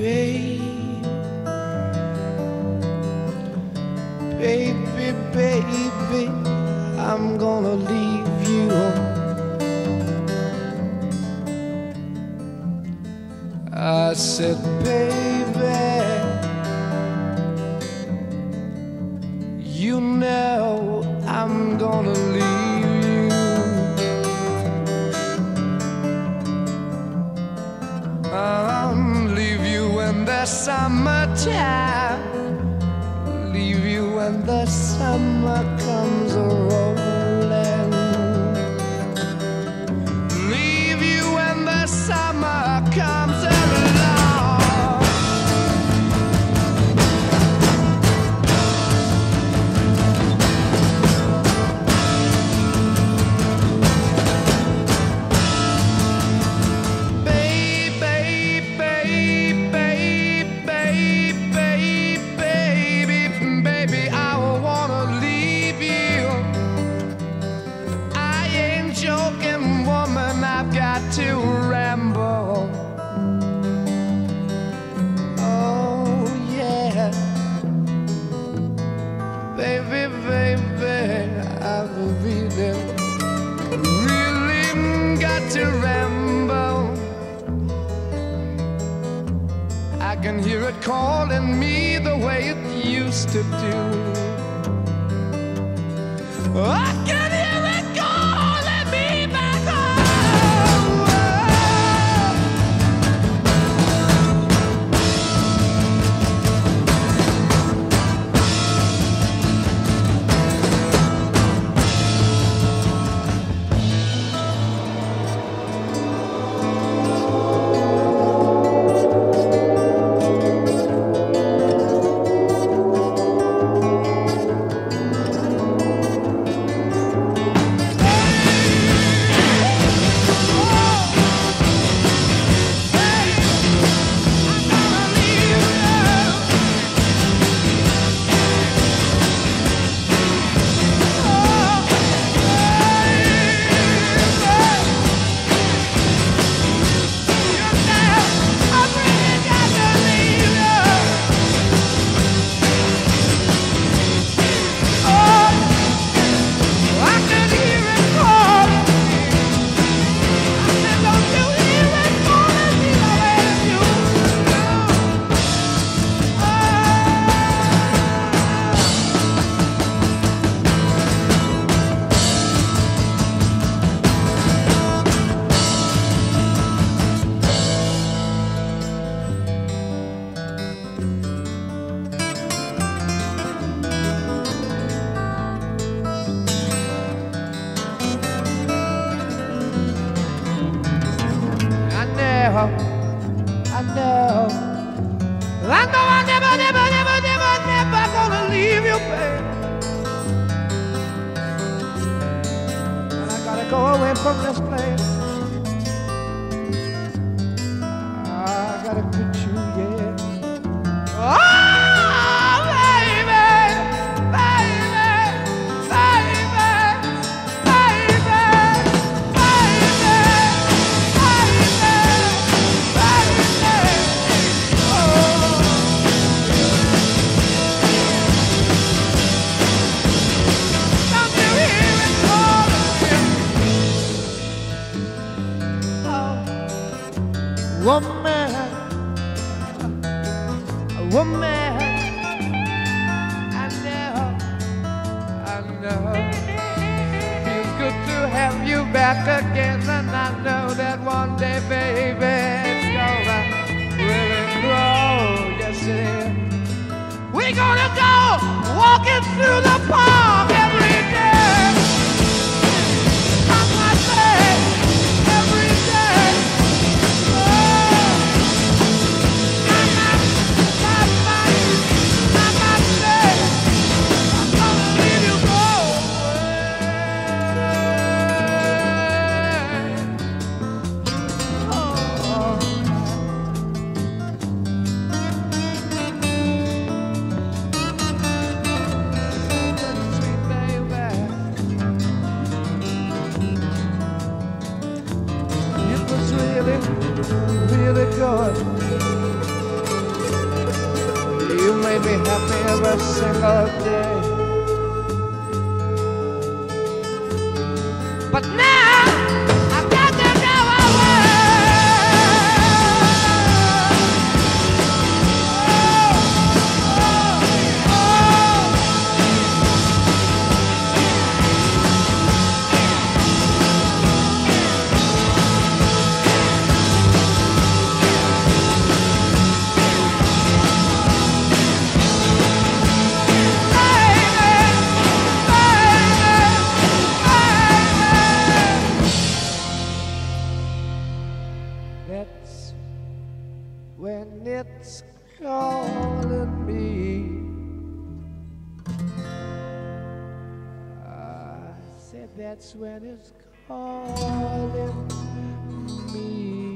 babe. Baby, baby, I'm gonna leave you. I said, baby, the it calling me the way it used to do. I can from this place. Woman, woman, I know, I know. Feels good to have you back again, and I know that one day, baby, it's gonna really grow. Yes, it is. We're gonna go walking through the park be happy every single day. But now it's calling me. I said that's when it's calling me.